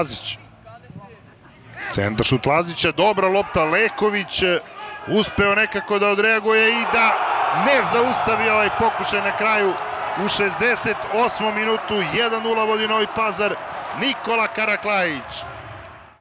Lazić. Centar šut Lazića, dobra lopta Leković, e, uspeo nekako da odreaguje i da ne zaustavi ovaj pokušaj na kraju u 68. minutu, 1-0 vodi Novi Pazar, Nikola Karaklajić.